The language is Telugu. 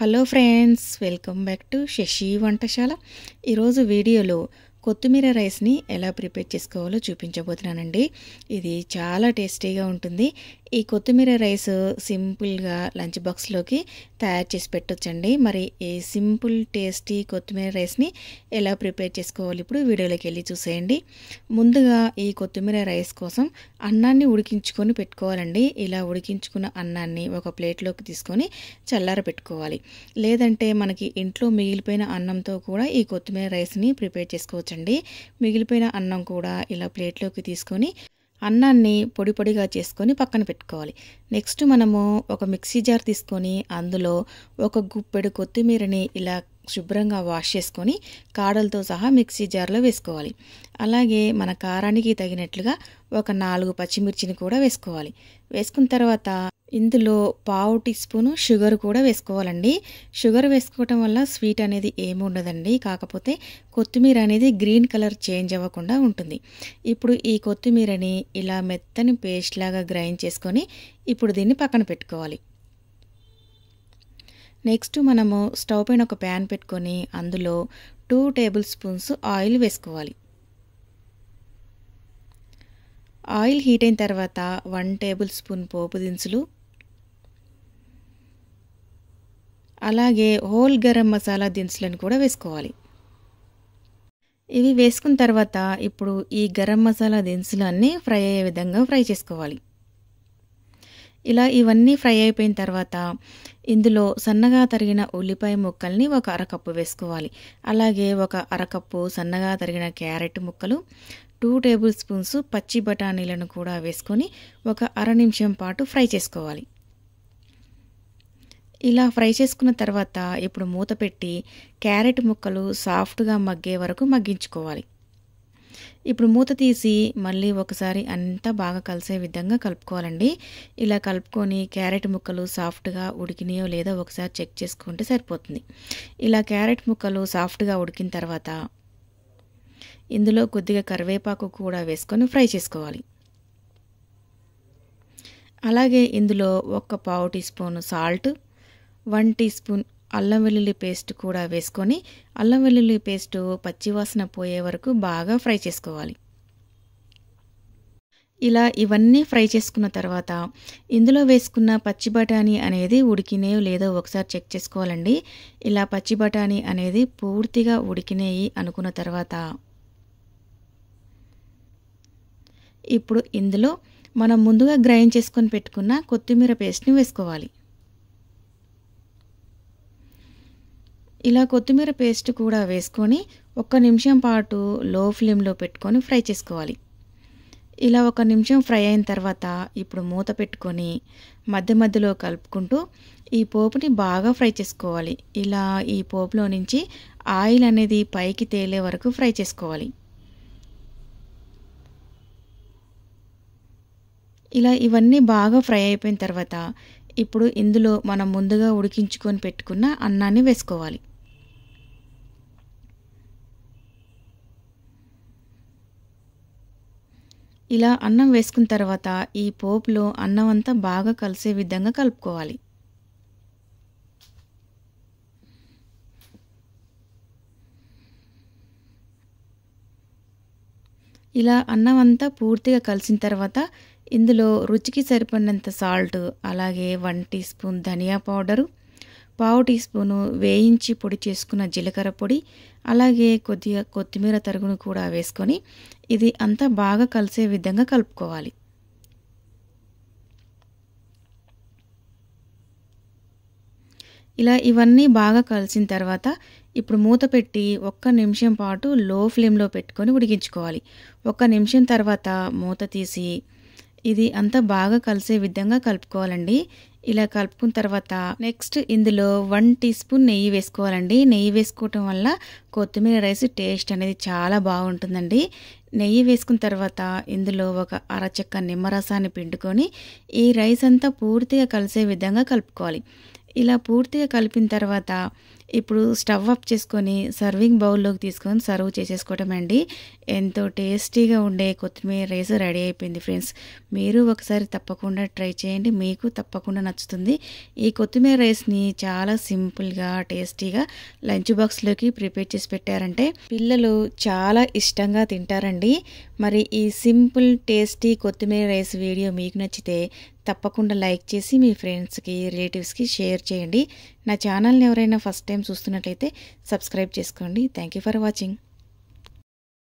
Hello friends welcome back to Shashi Vantasala. ఈరోజు వీడియోలో కొత్తిమీర రైస్ని ఎలా ప్రిపేర్ చేసుకోవాలో చూపించబోతున్నానండి. ఇది చాలా టేస్టీగా ఉంటుంది. ఈ కొత్తిమీర రైస్ సింపుల్గా లంచ్ బాక్స్లోకి తయారు చేసి పెట్టొచ్చండి. మరి ఈ సింపుల్ టేస్టీ కొత్తిమీర రైస్ని ఎలా ప్రిపేర్ చేసుకోవాలి ఇప్పుడు వీడియోలోకి వెళ్ళి చూసేయండి. ముందుగా ఈ కొత్తిమీర రైస్ కోసం అన్నాన్ని ఉడికించుకొని పెట్టుకోవాలండి. ఇలా ఉడికించుకున్న అన్నాన్ని ఒక ప్లేట్లోకి తీసుకొని చల్లార పెట్టుకోవాలి. లేదంటే మనకి ఇంట్లో మిగిలిపోయిన అన్నంతో కూడా ఈ కొత్తిమీర రైస్ని ప్రిపేర్ చేసుకోవచ్చండి. మిగిలిపోయిన అన్నం కూడా ఇలా ప్లేట్లోకి తీసుకొని అన్నాన్ని పొడి పొడిగా చేసుకొని పక్కన పెట్టుకోవాలి. నెక్స్ట్ మనము ఒక మిక్సీ జార్ తీసుకొని అందులో ఒక గుప్పెడు కొత్తిమీరని ఇలా శుభ్రంగా వాష్ చేసుకొని కాడలతో సహా మిక్సీ జార్లో వేసుకోవాలి. అలాగే మన కారానికి తగినట్లుగా ఒక నాలుగు పచ్చిమిర్చిని కూడా వేసుకోవాలి. వేసుకున్న తర్వాత ఇందులో పావు టీ స్పూను షుగర్ కూడా వేసుకోవాలండి. షుగర్ వేసుకోవటం వల్ల స్వీట్ అనేది ఏమి ఉండదండి. కాకపోతే కొత్తిమీర అనేది గ్రీన్ కలర్ చేంజ్ అవ్వకుండా ఉంటుంది. ఇప్పుడు ఈ కొత్తిమీరని ఇలా మెత్తని పేస్ట్ లాగా గ్రైండ్ చేసుకొని ఇప్పుడు దీన్ని పక్కన పెట్టుకోవాలి. నెక్స్ట్ మనము స్టవ్ పైన ఒక ప్యాన్ పెట్టుకొని అందులో టూ టేబుల్ స్పూన్స్ ఆయిల్ వేసుకోవాలి. ఆయిల్ హీట్ అయిన తర్వాత వన్ టేబుల్ స్పూన్ పోపు దినుసులు అలాగే హోల్ గరం మసాలా దినుసులను కూడా వేసుకోవాలి. ఇవి వేసుకున్న తర్వాత ఇప్పుడు ఈ గరం మసాలా దినుసులు అన్నీ ఫ్రై అయ్యే విధంగా ఫ్రై చేసుకోవాలి. ఇలా ఇవన్నీ ఫ్రై అయిపోయిన తర్వాత ఇందులో సన్నగా తరిగిన ఉల్లిపాయ ముక్కల్ని ఒక అరకప్పు వేసుకోవాలి. అలాగే ఒక అరకప్పు సన్నగా తరిగిన క్యారెట్ ముక్కలు టూ టేబుల్ స్పూన్స్ పచ్చి బఠానీలను కూడా వేసుకొని ఒక అర నిమిషం పాటు ఫ్రై చేసుకోవాలి. ఇలా ఫ్రై చేసుకున్న తర్వాత ఇప్పుడు మూత పెట్టి క్యారెట్ ముక్కలు సాఫ్ట్గా మగ్గే వరకు మగ్గించుకోవాలి. ఇప్పుడు మూత తీసి మళ్ళీ ఒకసారి అంతా బాగా కలిసే విధంగా కలుపుకోవాలండి. ఇలా కలుపుకొని క్యారెట్ ముక్కలు సాఫ్ట్గా ఉడికినాయో లేదో ఒకసారి చెక్ చేసుకుంటే సరిపోతుంది. ఇలా క్యారెట్ ముక్కలు సాఫ్ట్గా ఉడికిన తర్వాత ఇందులో కొద్దిగా కరివేపాకు కూడా వేసుకొని ఫ్రై చేసుకోవాలి. అలాగే ఇందులో ఒక పావు teaspoon salt one teaspoon అల్లం వెల్లుల్లి పేస్ట్ కూడా వేసుకొని అల్లం వెల్లుల్లి పేస్ట్ పచ్చివాసన పోయే వరకు బాగా ఫ్రై చేసుకోవాలి. ఇలా ఇవన్నీ ఫ్రై చేసుకున్న తర్వాత ఇందులో వేసుకున్న పచ్చి బఠానీ అనేది ఉడికినాయో లేదో ఒకసారి చెక్ చేసుకోవాలండి. ఇలా పచ్చి బఠానీ అనేది పూర్తిగా ఉడికినాయి అనుకున్న తర్వాత ఇప్పుడు ఇందులో మనం ముందుగా గ్రైండ్ చేసుకొని పెట్టుకున్న కొత్తిమీర పేస్ట్ని వేసుకోవాలి. ఇలా కొత్తిమీర పేస్ట్ కూడా వేసుకొని ఒక్క నిమిషం పాటు లో ఫ్లేమ్లో పెట్టుకొని ఫ్రై చేసుకోవాలి. ఇలా ఒక నిమిషం ఫ్రై అయిన తర్వాత ఇప్పుడు మూత పెట్టుకొని మధ్య మధ్యలో కలుపుకుంటూ ఈ పోపుని బాగా ఫ్రై చేసుకోవాలి. ఇలా ఈ పోపులో నుంచి ఆయిల్ అనేది పైకి తేలే వరకు ఫ్రై చేసుకోవాలి. ఇలా ఇవన్నీ బాగా ఫ్రై అయిపోయిన తర్వాత ఇప్పుడు ఇందులో మనం ముందుగా ఉడికించుకొని పెట్టుకున్న అన్నాన్ని వేసుకోవాలి. ఇలా అన్నం వేసుకున్న తర్వాత ఈ పోపులో అన్నం అంతా బాగా కలిసే విధంగా కలుపుకోవాలి. ఇలా అన్నం అంతా పూర్తిగా కలిసిన తర్వాత ఇందులో రుచికి సరిపడినంత సాల్ట్ అలాగే వన్ టీ స్పూన్ ధనియా పౌడరు పావు టీ స్పూను వేయించి పొడి చేసుకున్న జీలకర్ర పొడి అలాగే కొద్దిగా కొత్తిమీర తరుగును కూడా వేసుకొని ఇది అంతా బాగా కలిసే విధంగా కలుపుకోవాలి. ఇలా ఇవన్నీ బాగా కలిసిన తర్వాత ఇప్పుడు మూత పెట్టి ఒక్క నిమిషం పాటు లో ఫ్లేమ్లో పెట్టుకొని ఉడికించుకోవాలి. ఒక్క నిమిషం తర్వాత మూత తీసి ఇది అంతా బాగా కలిసే విధంగా కలుపుకోవాలండి. ఇలా కలుపుకున్న తర్వాత నెక్స్ట్ ఇందులో వన్ టీ స్పూన్ నెయ్యి వేసుకోవాలండి. నెయ్యి వేసుకోవటం వల్ల కొత్తిమీర రైస్ టేస్ట్ అనేది చాలా బాగుంటుందండి. నెయ్యి వేసుకున్న తర్వాత ఇందులో ఒక అరచక్క నిమ్మరసాన్ని పిండుకొని ఈ రైస్ అంతా పూర్తిగా కలిసే విధంగా కలుపుకోవాలి. ఇలా పూర్తిగా కలిపిన తర్వాత ఇప్పుడు స్టవ్ అప్ చేసుకొని సర్వింగ్ బౌల్లోకి తీసుకొని సర్వ్ చేసేసుకోవటం అండి ఎంతో టేస్టీగా ఉండే కొత్తిమీర రైస్ రెడీ అయిపోయింది ఫ్రెండ్స్. మీరు ఒకసారి తప్పకుండా ట్రై చేయండి. మీకు తప్పకుండా నచ్చుతుంది. ఈ కొత్తిమీర రైస్ని చాలా సింపుల్గా టేస్టీగా లంచ్ బాక్స్లోకి ప్రిపేర్ చేసి పెట్టారంటే పిల్లలు చాలా ఇష్టంగా తింటారండి. మరి ఈ సింపుల్ టేస్టీ కొత్తిమీర రైస్ వీడియో మీకు నచ్చితే తప్పకుండా లైక్ చేసి మీ ఫ్రెండ్స్కి రిలేటివ్స్కి షేర్ చేయండి. నా ఛానల్ని ఎవరైనా ఫస్ట్ టైం చూస్తున్నట్లయితే సబ్స్క్రైబ్ చేసుకోండి. Thank you for watching